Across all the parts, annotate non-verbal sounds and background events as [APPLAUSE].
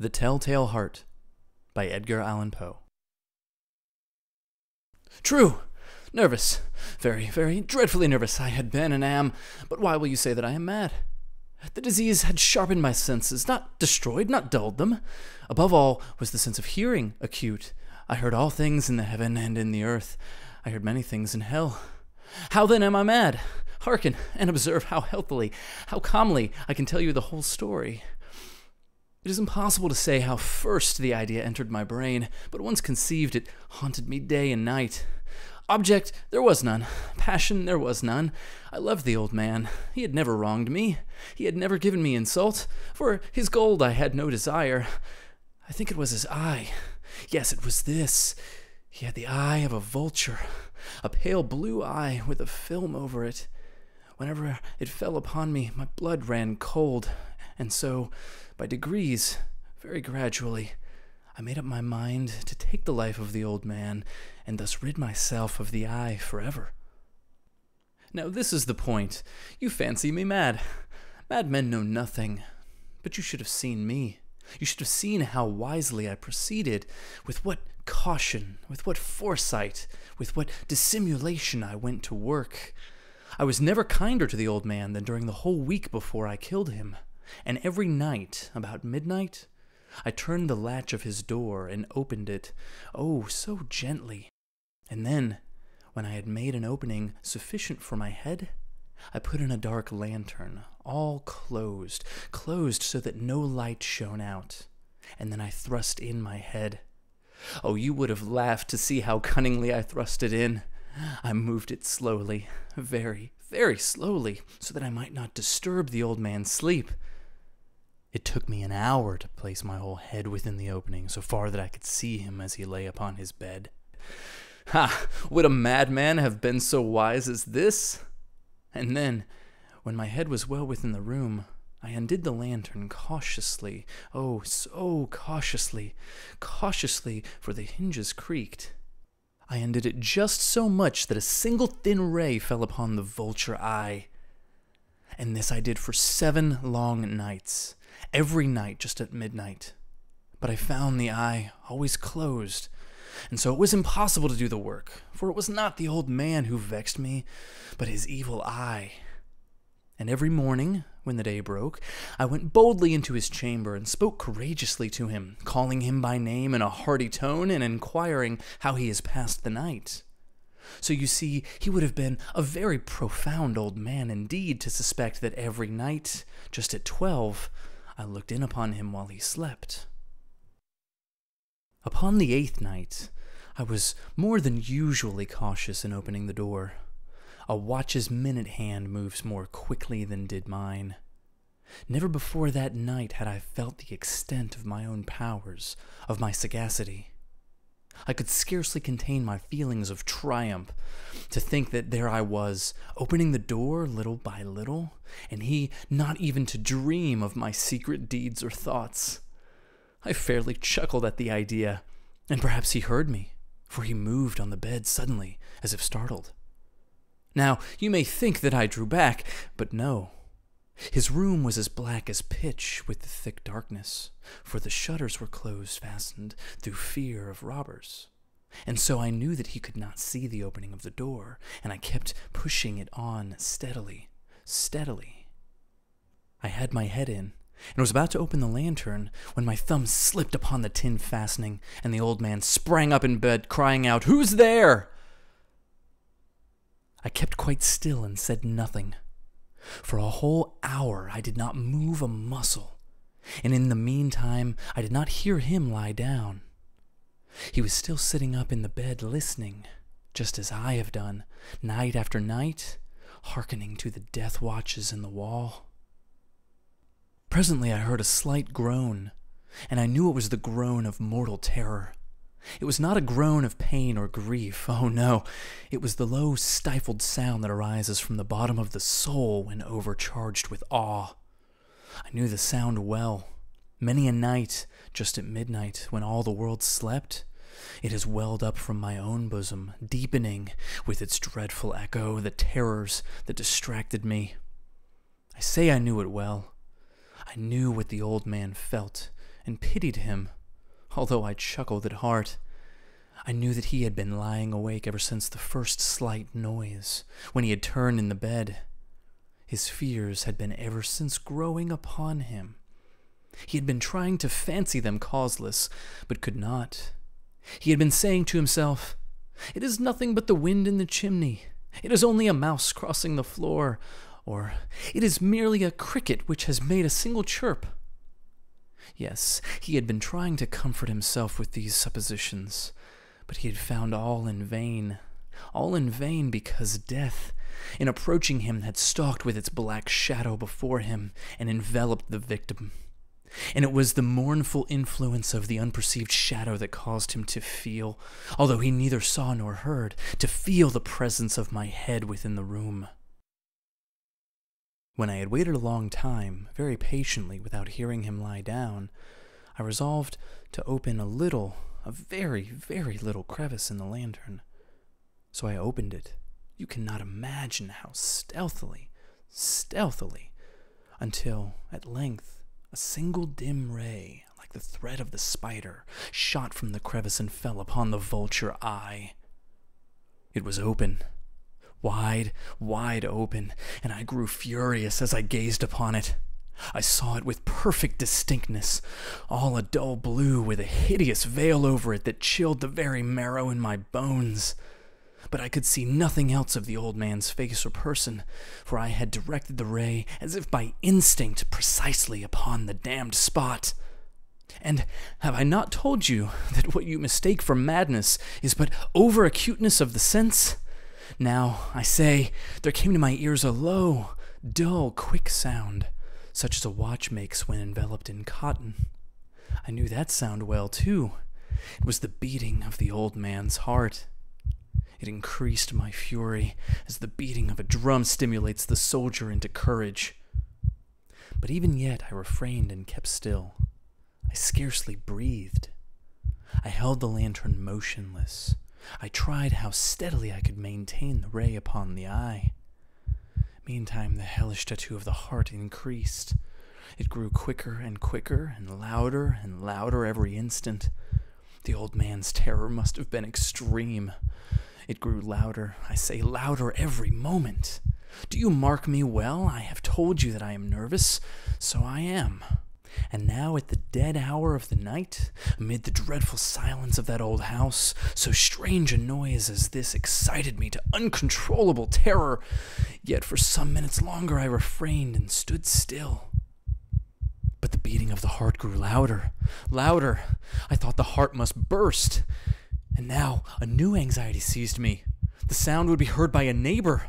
The Telltale Heart by Edgar Allan Poe. True! Nervous. Very, very dreadfully nervous I had been and am, but why will you say that I am mad? The disease had sharpened my senses, not destroyed, not dulled them. Above all was the sense of hearing acute. I heard all things in the heaven and in the earth. I heard many things in hell. How then am I mad? Hearken and observe how healthily, how calmly I can tell you the whole story. It is impossible to say how first the idea entered my brain, but once conceived, it haunted me day and night. Object, there was none. Passion, there was none. I loved the old man. He had never wronged me. He had never given me insult. For his gold I had no desire. I think it was his eye. Yes, it was this. He had the eye of a vulture, a pale blue eye with a film over it. Whenever it fell upon me, my blood ran cold, and so, by degrees, very gradually, I made up my mind to take the life of the old man and thus rid myself of the eye forever. Now, this is the point. You fancy me mad. Madmen know nothing. But you should have seen me. You should have seen how wisely I proceeded, with what caution, with what foresight, with what dissimulation I went to work. I was never kinder to the old man than during the whole week before I killed him. And every night, about midnight, I turned the latch of his door and opened it, oh, so gently. And then, when I had made an opening sufficient for my head, I put in a dark lantern, all closed, closed so that no light shone out, and then I thrust in my head. Oh, you would have laughed to see how cunningly I thrust it in. I moved it slowly, very, very slowly, so that I might not disturb the old man's sleep. It took me an hour to place my whole head within the opening, so far that I could see him as he lay upon his bed. Ha! Would a madman have been so wise as this? And then, when my head was well within the room, I undid the lantern cautiously, oh, so cautiously, cautiously, for the hinges creaked. I undid it just so much that a single thin ray fell upon the vulture eye. And this I did for seven long nights every night just at midnight. But I found the eye always closed, and so it was impossible to do the work, for it was not the old man who vexed me, but his evil eye. And every morning, when the day broke, I went boldly into his chamber and spoke courageously to him, calling him by name in a hearty tone and inquiring how he has passed the night. So you see, he would have been a very profound old man indeed to suspect that every night, just at twelve, I looked in upon him while he slept. Upon the eighth night, I was more than usually cautious in opening the door. A watch's minute hand moves more quickly than did mine. Never before that night had I felt the extent of my own powers, of my sagacity. I could scarcely contain my feelings of triumph to think that there I was, opening the door little by little, and he not even to dream of my secret deeds or thoughts. I fairly chuckled at the idea, and perhaps he heard me, for he moved on the bed suddenly, as if startled. Now, you may think that I drew back, but no. His room was as black as pitch with the thick darkness, for the shutters were closed fastened through fear of robbers. And so I knew that he could not see the opening of the door, and I kept pushing it on steadily, steadily. I had my head in, and was about to open the lantern when my thumb slipped upon the tin fastening, and the old man sprang up in bed, crying out, Who's there? I kept quite still and said nothing. For a whole hour I did not move a muscle, and in the meantime I did not hear him lie down. He was still sitting up in the bed listening, just as I have done, night after night, hearkening to the death watches in the wall. Presently I heard a slight groan, and I knew it was the groan of mortal terror. It was not a groan of pain or grief. Oh, no. It was the low, stifled sound that arises from the bottom of the soul when overcharged with awe. I knew the sound well. Many a night, just at midnight, when all the world slept, it has welled up from my own bosom, deepening with its dreadful echo the terrors that distracted me. I say I knew it well. I knew what the old man felt and pitied him, although I chuckled at heart. I knew that he had been lying awake ever since the first slight noise, when he had turned in the bed. His fears had been ever since growing upon him. He had been trying to fancy them causeless, but could not. He had been saying to himself, It is nothing but the wind in the chimney. It is only a mouse crossing the floor, or it is merely a cricket which has made a single chirp. Yes, he had been trying to comfort himself with these suppositions, but he had found all in vain. All in vain because death, in approaching him, had stalked with its black shadow before him and enveloped the victim. And it was the mournful influence of the unperceived shadow that caused him to feel, although he neither saw nor heard, to feel the presence of my head within the room. When I had waited a long time, very patiently, without hearing him lie down, I resolved to open a little, a very, very little crevice in the lantern. So I opened it. You cannot imagine how stealthily, stealthily, until at length a single dim ray, like the thread of the spider, shot from the crevice and fell upon the vulture eye. It was open, wide, wide open, and I grew furious as I gazed upon it. I saw it with perfect distinctness, all a dull blue with a hideous veil over it that chilled the very marrow in my bones. But I could see nothing else of the old man's face or person, for I had directed the ray, as if by instinct, precisely upon the damned spot. And have I not told you that what you mistake for madness is but over acuteness of the sense? Now, I say, there came to my ears a low, dull, quick sound, such as a watch makes when enveloped in cotton. I knew that sound well, too. It was the beating of the old man's heart. It increased my fury, as the beating of a drum stimulates the soldier into courage. But even yet I refrained and kept still. I scarcely breathed. I held the lantern motionless, I tried how steadily I could maintain the ray upon the eye. Meantime, the hellish tattoo of the heart increased. It grew quicker and quicker, and louder and louder every instant. The old man's terror must have been extreme. It grew louder, I say louder every moment. Do you mark me well? I have told you that I am nervous, so I am. And now, at the dead hour of the night, amid the dreadful silence of that old house, so strange a noise as this excited me to uncontrollable terror. Yet for some minutes longer I refrained and stood still. But the beating of the heart grew louder, louder. I thought the heart must burst. And now a new anxiety seized me. The sound would be heard by a neighbor.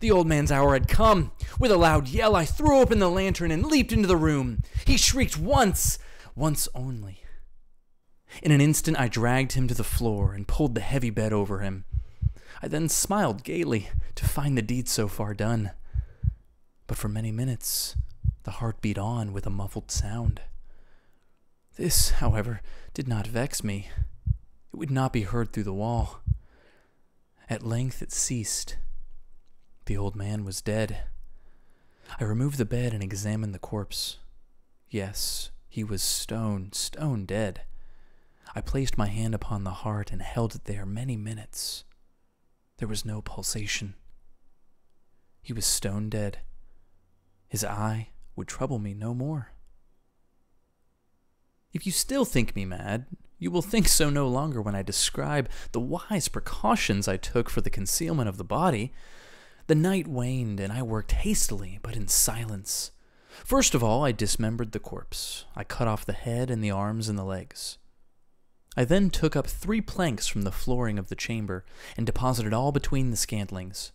The old man's hour had come. With a loud yell, I threw open the lantern and leaped into the room. He shrieked once, once only. In an instant, I dragged him to the floor and pulled the heavy bed over him. I then smiled gaily to find the deed so far done. But for many minutes, the heart beat on with a muffled sound. This, however, did not vex me. It would not be heard through the wall. At length it ceased, the old man was dead. I removed the bed and examined the corpse. Yes, he was stone, stone dead. I placed my hand upon the heart and held it there many minutes. There was no pulsation. He was stone dead. His eye would trouble me no more. If you still think me mad, you will think so no longer when I describe the wise precautions I took for the concealment of the body. The night waned, and I worked hastily, but in silence. First of all, I dismembered the corpse. I cut off the head and the arms and the legs. I then took up three planks from the flooring of the chamber and deposited all between the scantlings.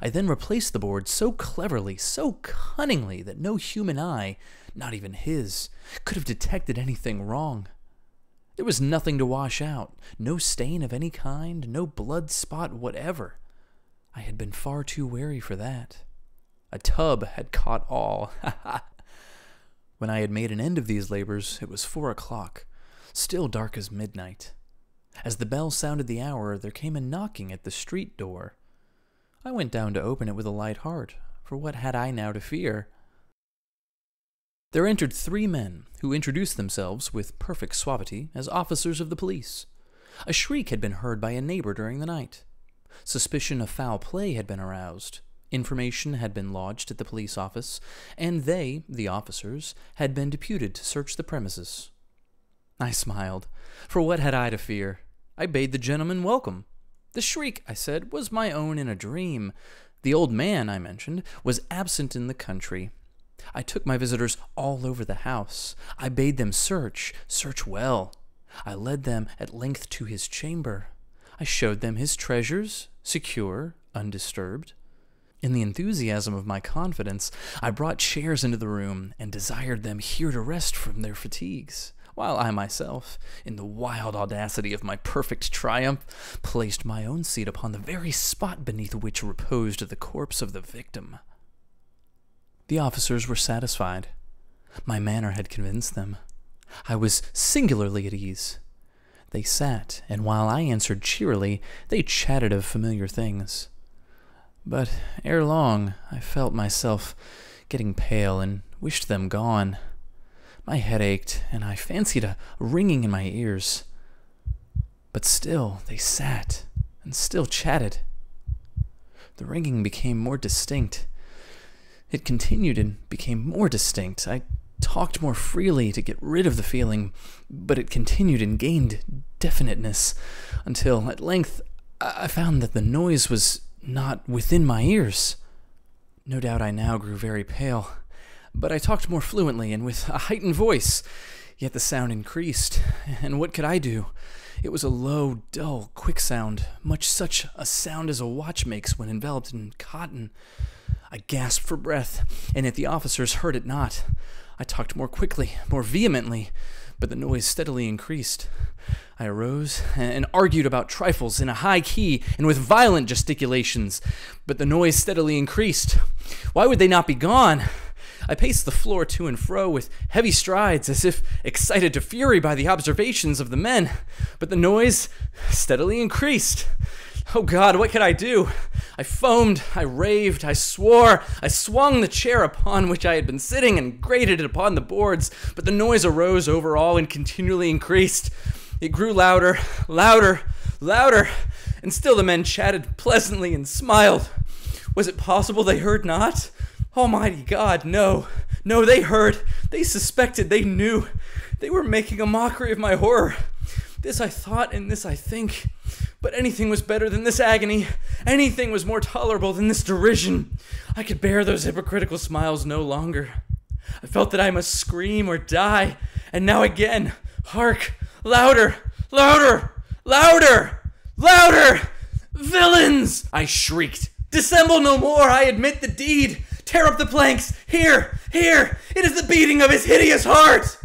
I then replaced the board so cleverly, so cunningly, that no human eye, not even his, could have detected anything wrong. There was nothing to wash out, no stain of any kind, no blood spot whatever. I had been far too wary for that. A tub had caught all. Ha! [LAUGHS] when I had made an end of these labors, it was four o'clock, still dark as midnight. As the bell sounded the hour, there came a knocking at the street door. I went down to open it with a light heart, for what had I now to fear? there entered three men who introduced themselves with perfect suavity as officers of the police. A shriek had been heard by a neighbor during the night. Suspicion of foul play had been aroused. Information had been lodged at the police office, and they, the officers, had been deputed to search the premises. I smiled, for what had I to fear? I bade the gentlemen welcome. The shriek, I said, was my own in a dream. The old man, I mentioned, was absent in the country. I took my visitors all over the house. I bade them search, search well. I led them at length to his chamber. I showed them his treasures, secure, undisturbed. In the enthusiasm of my confidence, I brought chairs into the room and desired them here to rest from their fatigues, while I myself, in the wild audacity of my perfect triumph, placed my own seat upon the very spot beneath which reposed the corpse of the victim. The officers were satisfied. My manner had convinced them. I was singularly at ease. They sat, and while I answered cheerily, they chatted of familiar things. But ere long I felt myself getting pale and wished them gone. My head ached, and I fancied a ringing in my ears. But still they sat, and still chatted. The ringing became more distinct. It continued and became more distinct. I talked more freely to get rid of the feeling, but it continued and gained definiteness until at length I found that the noise was not within my ears. No doubt I now grew very pale, but I talked more fluently and with a heightened voice. Yet the sound increased, and what could I do? It was a low, dull, quick sound, much such a sound as a watch makes when enveloped in cotton. I gasped for breath, and yet the officers heard it not. I talked more quickly, more vehemently, but the noise steadily increased. I arose and argued about trifles in a high key and with violent gesticulations, but the noise steadily increased. Why would they not be gone? I paced the floor to and fro with heavy strides, as if excited to fury by the observations of the men, but the noise steadily increased. Oh God, what could I do? I foamed, I raved, I swore, I swung the chair upon which I had been sitting and grated it upon the boards, but the noise arose over all and continually increased. It grew louder, louder, louder, and still the men chatted pleasantly and smiled. Was it possible they heard not? Almighty God, no, no, they heard, they suspected, they knew. They were making a mockery of my horror. This I thought, and this I think. But anything was better than this agony. Anything was more tolerable than this derision. I could bear those hypocritical smiles no longer. I felt that I must scream or die. And now again, hark! Louder! Louder! Louder! Louder! Villains! I shrieked. Dissemble no more! I admit the deed! Tear up the planks! Here! Here! It is the beating of his hideous heart!